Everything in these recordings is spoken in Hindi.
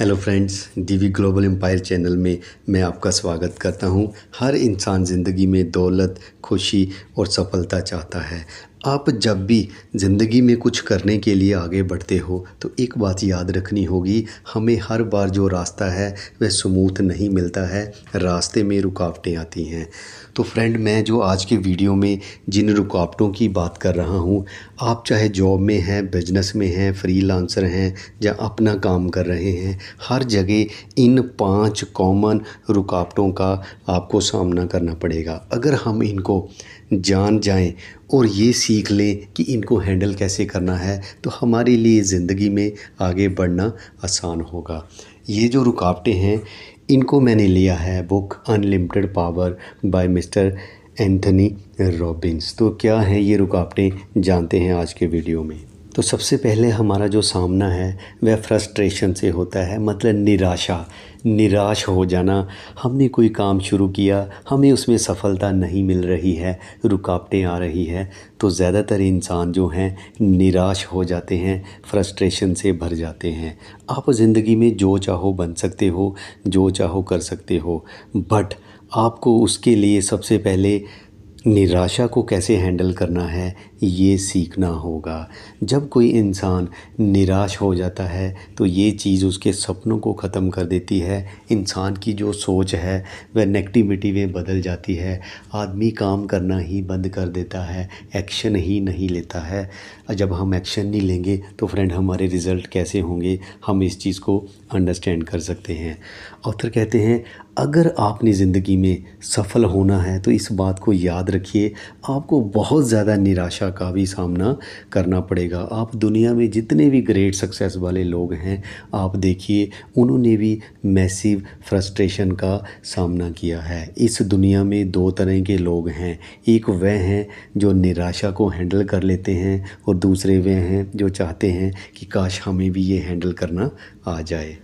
Hello friends DV global empire channel में मैं आपका स्वागत करता हूँ। हर इंसान ज़िंदगी में दौलत, खुशी और सफलता चाहता है। आप जब भी ज़िंदगी में कुछ करने के लिए आगे बढ़ते हो तो एक बात याद रखनी होगी, हमें हर बार जो रास्ता है, वह स्मूथ नहीं मिलता है, रास्ते में रुकावटें आती हैं। तो फ्रेंड, मैं जो आज के वीडियो में जिन रुकावटों की बात कर रहा हूँ, आप चाहे जॉब में हैं, बिज़नेस में हैं, फ्रीलांसर हैं, या अपना काम कर रहे हैं, हर जगह इन पाँच कॉमन रुकावटों का आपको सामना करना पड़ेगा। अगर हम इनको जान जाएँ और ये सीख लें कि इनको हैंडल कैसे करना है तो हमारे लिए ज़िंदगी में आगे बढ़ना आसान होगा। ये जो रुकावटें हैं, इनको मैंने लिया है book unlimited power by mister Anthony Robbins. तो क्या हैं ये रुकावटें? जानते हैं आज के वीडियो में। तो सबसे पहले हमारा जो सामना है, वह फ्रस्ट्रेशन से होता है मतलब निराशा। निराश हो जाना। हमने कोई काम शुरू किया, हमें उसमें सफलता नहीं मिल रही है, रुकावटें आ रही है तो ज़्यादातर इंसान जो हैं, निराश हो जाते हैं फ्रस्ट्रेशन से भर जाते हैं। आप ज़िंदगी में जो चाहो बन सकते हो, जो चाहो कर सकते हो बट आपको उसके लिए सबसे पहले निराशा को कैसे हैंडल करना है ये सीखना होगा। जब कोई इंसान निराश हो जाता है तो ये चीज़ उसके सपनों को ख़त्म कर देती है। इंसान की जो सोच है, वह नेगेटिविटी में बदल जाती है। आदमी काम करना ही बंद कर देता है, एक्शन ही नहीं लेता है। जब हम एक्शन नहीं लेंगे तो फ्रेंड, हमारे रिज़ल्ट कैसे होंगे? हम इस चीज़ को अंडरस्टैंड कर सकते हैं। ऑथर कहते हैं, अगर आपने ज़िंदगी में सफल होना है तो इस बात को याद रखिए। आपको बहुत ज़्यादा निराशा का भी सामना करना पड़ेगा। आप दुनिया में जितने भी ग्रेट सक्सेस वाले लोग हैं, आप देखिए, उन्होंने भी मैसिव फ्रस्ट्रेशन का सामना किया है। इस दुनिया में दो तरह के लोग हैं। एक वह हैं जो निराशा को हैंडल कर लेते हैं और दूसरे वे हैं जो चाहते हैं कि काश हमें भी ये हैंडल करना आ जाए।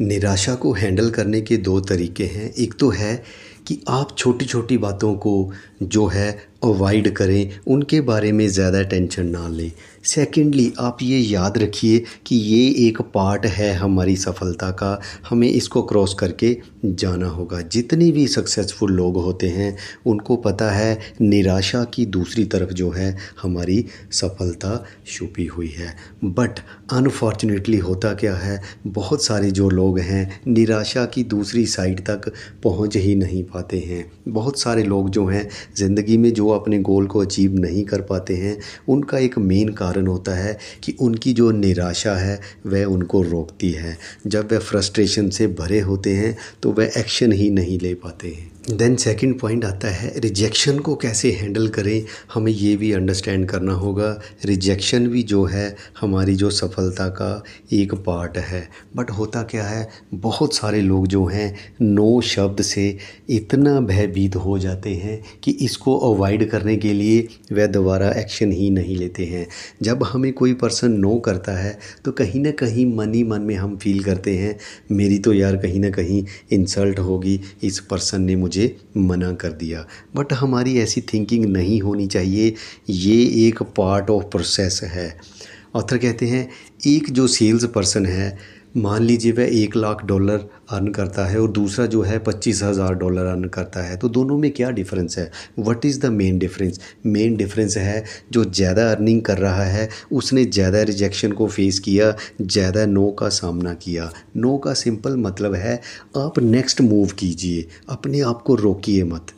निराशा को हैंडल करने के दो तरीके हैं। एक तो है कि आप छोटी छोटी बातों को जो है अवॉइड करें, उनके बारे में ज़्यादा टेंशन ना लें। सेकेंडली आप ये याद रखिए कि ये एक पार्ट है हमारी सफलता का। हमें इसको क्रॉस करके जाना होगा। जितने भी सक्सेसफुल लोग होते हैं, उनको पता है, निराशा की दूसरी तरफ़ जो है, हमारी सफलता छुपी हुई है। बट अनफॉर्चुनेटली होता क्या है? बहुत सारे जो लोग हैं, निराशा की दूसरी साइड तक पहुँच ही नहीं पाते हैं। बहुत सारे लोग जो हैं, ज़िंदगी में जो अपने गोल को अचीव नहीं कर पाते हैं, उनका एक मेन कारण होता है कि उनकी जो निराशा है, वह उनको रोकती है। जब वह फ्रस्ट्रेशन से भरे होते हैं तो वह एक्शन ही नहीं ले पाते हैं। देन सेकंड पॉइंट आता है रिजेक्शन को कैसे हैंडल करें? हमें ये भी अंडरस्टैंड करना होगा। रिजेक्शन भी जो है, हमारी जो सफलता का एक पार्ट है। बट होता क्या है? बहुत सारे लोग जो हैं नो शब्द से इतना भयभीत हो जाते हैं कि इसको अवॉइड करने के लिए वह दोबारा एक्शन ही नहीं लेते हैं। जब हमें कोई पर्सन नो करता है तो कहीं ना कहीं मन ही मन में हम फील करते हैं, मेरी तो यार कहीं ना कहीं इंसल्ट होगी, इस पर्सन ने मुझे मुझे मना कर दिया। बट हमारी ऐसी थिंकिंग नहीं होनी चाहिए। ये एक पार्ट ऑफ़ प्रोसेस है। ऑथर कहते हैं, एक जो सेल्स पर्सन है मान लीजिए वह एक लाख डॉलर अर्न करता है और दूसरा जो है पच्चीस हज़ार डॉलर अर्न करता है तो दोनों में क्या डिफरेंस है? What is the main difference main difference है जो ज़्यादा अर्निंग कर रहा है, उसने ज़्यादा रिजेक्शन को फेस किया, ज़्यादा नो का सामना किया। नो का सिंपल मतलब है, आप नेक्स्ट मूव कीजिए, अपने आप को रोकिए मत।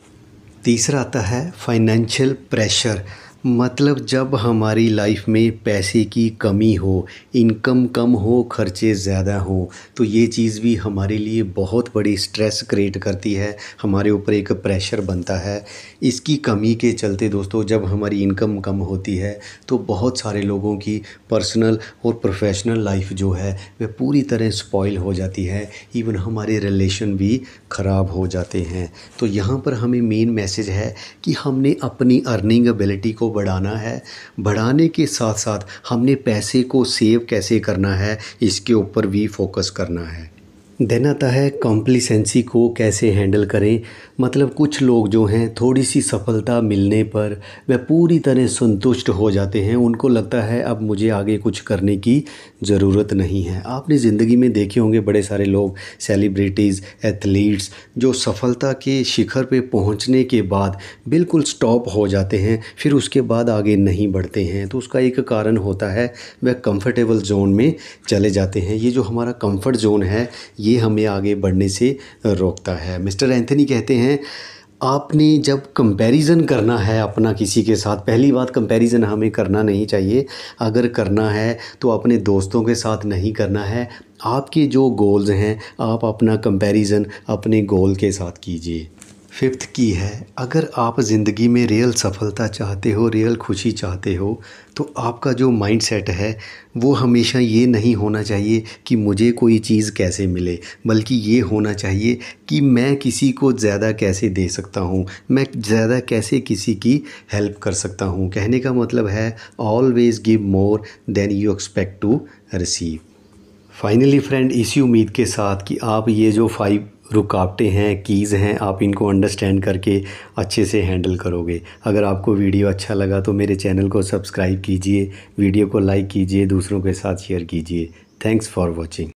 तीसरा आता है फाइनेंशियल प्रेशर मतलब जब हमारी लाइफ में पैसे की कमी हो इनकम कम हो, खर्चे ज़्यादा हो तो ये चीज़ भी हमारे लिए बहुत बड़ी स्ट्रेस क्रिएट करती है, हमारे ऊपर एक प्रेशर बनता है। इसकी कमी के चलते दोस्तों, जब हमारी इनकम कम होती है तो बहुत सारे लोगों की पर्सनल और प्रोफेशनल लाइफ जो है, वह पूरी तरह स्पॉइल हो जाती है। इवन हमारे रिलेशन भी ख़राब हो जाते हैं। तो यहाँ पर हमें मेन मैसेज है कि हमने अपनी अर्निंग एबिलिटी को बढ़ाना है। बढ़ाने के साथ साथ हमने पैसे को सेव कैसे करना है, इसके ऊपर भी फोकस करना है। देन आता है कॉम्प्लिसेंसी को कैसे हैंडल करें? मतलब कुछ लोग जो हैं थोड़ी सी सफलता मिलने पर वह पूरी तरह संतुष्ट हो जाते हैं। उनको लगता है, अब मुझे आगे कुछ करने की ज़रूरत नहीं है। आपने ज़िंदगी में देखे होंगे बड़े सारे लोग सेलिब्रिटीज़ एथलीट्स जो सफलता के शिखर पे पहुँचने के बाद बिल्कुल स्टॉप हो जाते हैं, फिर उसके बाद आगे नहीं बढ़ते हैं। तो उसका एक कारण होता है वह कम्फर्टेबल जोन में चले जाते हैं। ये जो हमारा कंफर्ट जोन है ये हमें आगे बढ़ने से रोकता है। मिस्टर एंथनी कहते हैं, आपने जब कंपैरिजन करना है अपना किसी के साथ, पहली बात कंपैरिजन हमें करना नहीं चाहिए। अगर करना है तो अपने दोस्तों के साथ नहीं करना है। आपके जो गोल्स हैं, आप अपना कंपैरिजन अपने गोल के साथ कीजिए। फिफ्थ की है। अगर आप ज़िंदगी में रियल सफलता चाहते हो रियल खुशी चाहते हो तो आपका जो माइंड सेट है, वो हमेशा ये नहीं होना चाहिए कि मुझे कोई चीज़ कैसे मिले, बल्कि ये होना चाहिए कि मैं किसी को ज़्यादा कैसे दे सकता हूँ, मैं ज़्यादा कैसे किसी की हेल्प कर सकता हूँ। कहने का मतलब है always give more than you expect to receive finally friend इसी उम्मीद के साथ कि आप ये जो फाइव रुकावटें हैं कीज़ हैं, आप इनको अंडरस्टैंड करके अच्छे से हैंडल करोगे। अगर आपको वीडियो अच्छा लगा तो मेरे चैनल को सब्सक्राइब कीजिए वीडियो को लाइक कीजिए, दूसरों के साथ शेयर कीजिए। Thanks for watching